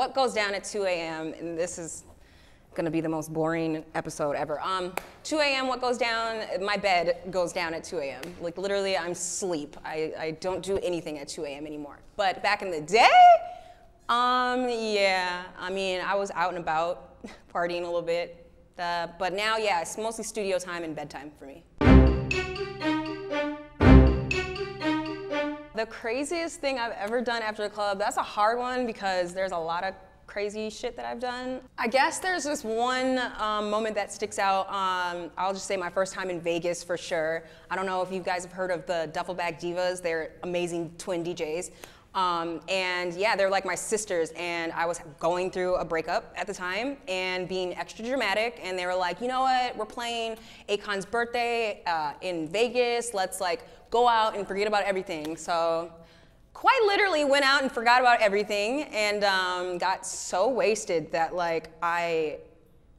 what goes down at 2 a.m., and this is gonna be the most boring episode ever. Um, 2 a.m., what goes down? My bed goes down at 2 a.m. Like literally, I'm sleep. I, I don't do anything at 2 a.m. anymore. But back in the day, um, yeah, I mean, I was out and about, partying a little bit. Uh, but now, yeah, it's mostly studio time and bedtime for me. The craziest thing I've ever done after the club, that's a hard one because there's a lot of crazy shit that I've done. I guess there's this one um, moment that sticks out. Um, I'll just say my first time in Vegas for sure. I don't know if you guys have heard of the Duffel Bag Divas. They're amazing twin DJs. Um, and yeah, they're like my sisters. And I was going through a breakup at the time and being extra dramatic. And they were like, you know what? We're playing Akon's birthday uh, in Vegas. Let's like go out and forget about everything. So quite literally went out and forgot about everything and um, got so wasted that like I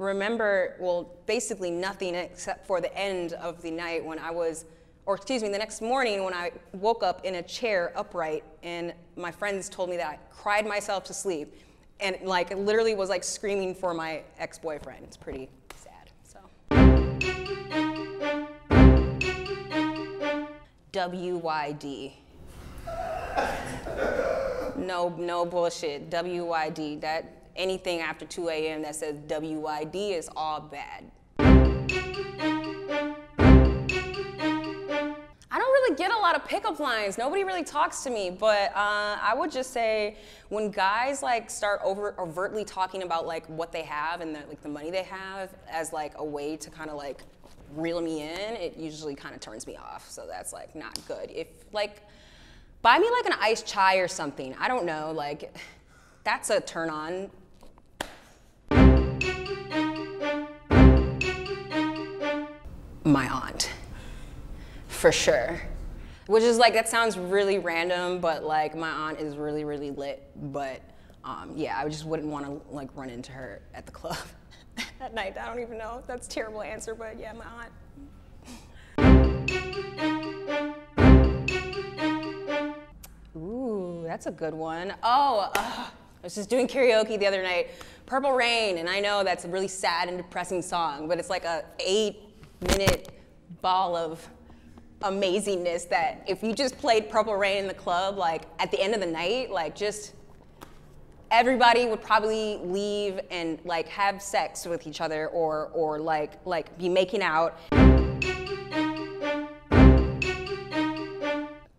remember, well, basically nothing except for the end of the night when I was, or excuse me, the next morning when I woke up in a chair upright and my friends told me that I cried myself to sleep and like literally was like screaming for my ex-boyfriend. It's pretty sad, so. WYD. No, no bullshit. WYD. That anything after 2 a.m. that says WYD is all bad. Get a lot of pickup lines. Nobody really talks to me, but uh, I would just say when guys like start over overtly talking about like what they have and the, like the money they have as like a way to kind of like reel me in, it usually kind of turns me off. So that's like not good. If like buy me like an iced chai or something. I don't know, like that's a turn on. My aunt, for sure. Which is like, that sounds really random, but like my aunt is really, really lit. But um, yeah, I just wouldn't want to like run into her at the club at night. I don't even know. That's terrible answer, but yeah, my aunt. Ooh, that's a good one. Oh, uh, I was just doing karaoke the other night. Purple Rain, and I know that's a really sad and depressing song, but it's like a eight minute ball of amazingness that if you just played Purple Rain in the club, like at the end of the night, like just everybody would probably leave and like have sex with each other or or like like be making out.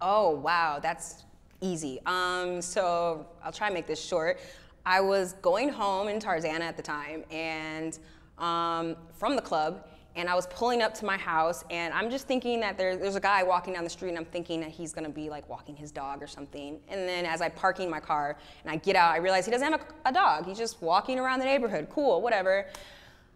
Oh wow, that's easy. Um, so I'll try and make this short. I was going home in Tarzana at the time and um, from the club and I was pulling up to my house and I'm just thinking that there, there's a guy walking down the street and I'm thinking that he's gonna be like walking his dog or something. And then as I'm parking my car and I get out, I realize he doesn't have a, a dog. He's just walking around the neighborhood. Cool, whatever.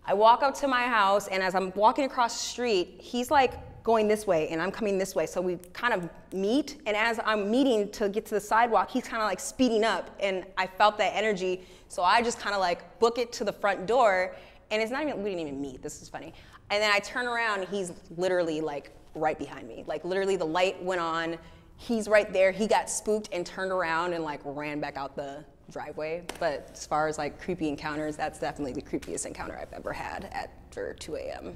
I walk up to my house and as I'm walking across the street, he's like going this way and I'm coming this way. So we kind of meet. And as I'm meeting to get to the sidewalk, he's kind of like speeding up. And I felt that energy. So I just kind of like book it to the front door. And it's not even, we didn't even meet. This is funny. And then I turn around he's literally like right behind me. Like literally the light went on. He's right there. He got spooked and turned around and like ran back out the driveway. But as far as like creepy encounters, that's definitely the creepiest encounter I've ever had after 2 a.m.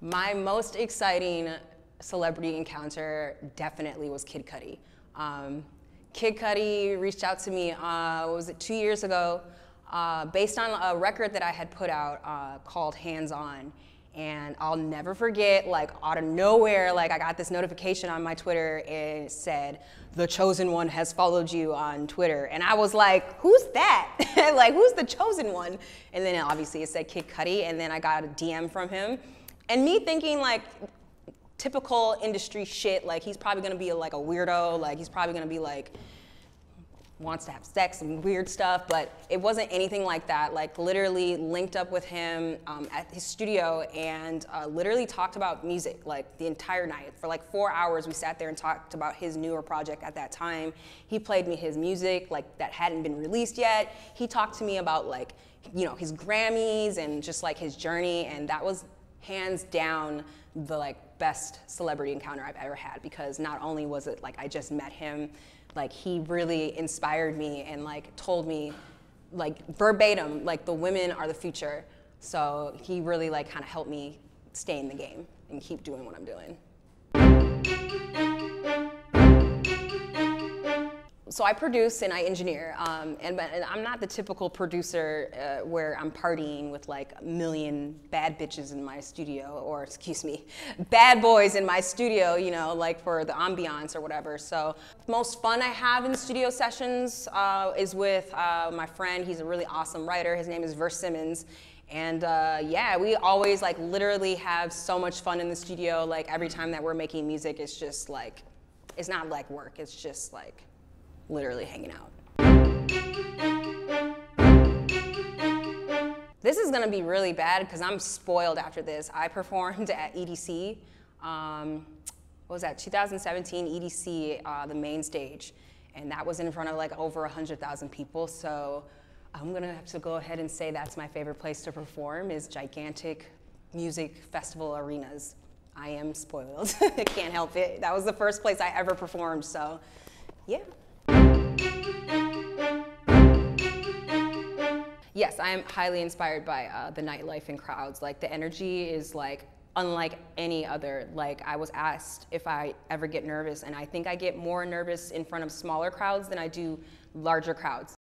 My most exciting celebrity encounter definitely was Kid Cudi. Um, Kid Cudi reached out to me, uh, was it, two years ago, uh, based on a record that I had put out uh, called Hands On. And I'll never forget, like out of nowhere, like I got this notification on my Twitter and it said, the chosen one has followed you on Twitter. And I was like, who's that? like, who's the chosen one? And then obviously it said Kid Cudi, and then I got a DM from him. And me thinking like, typical industry shit, like he's probably gonna be like a weirdo, like he's probably gonna be like, wants to have sex and weird stuff, but it wasn't anything like that. Like literally linked up with him um, at his studio and uh, literally talked about music like the entire night. For like four hours, we sat there and talked about his newer project at that time. He played me his music like that hadn't been released yet. He talked to me about like, you know, his Grammys and just like his journey, and that was hands down the like best celebrity encounter I've ever had because not only was it like I just met him, like he really inspired me and like told me like verbatim like the women are the future. So he really like kind of helped me stay in the game and keep doing what i'm doing so I produce and I engineer, um, and, and I'm not the typical producer uh, where I'm partying with like a million bad bitches in my studio, or excuse me, bad boys in my studio, you know, like for the ambiance or whatever. So most fun I have in studio sessions uh, is with uh, my friend. He's a really awesome writer. His name is Verse Simmons. And uh, yeah, we always like literally have so much fun in the studio. Like every time that we're making music, it's just like, it's not like work. It's just like literally hanging out. This is gonna be really bad because I'm spoiled after this. I performed at EDC, um, what was that, 2017 EDC, uh, the main stage. And that was in front of like over 100,000 people. So I'm gonna have to go ahead and say that's my favorite place to perform is gigantic music festival arenas. I am spoiled, can't help it. That was the first place I ever performed, so yeah. Yes, I am highly inspired by uh, the nightlife and crowds. Like the energy is like unlike any other. Like I was asked if I ever get nervous, and I think I get more nervous in front of smaller crowds than I do larger crowds.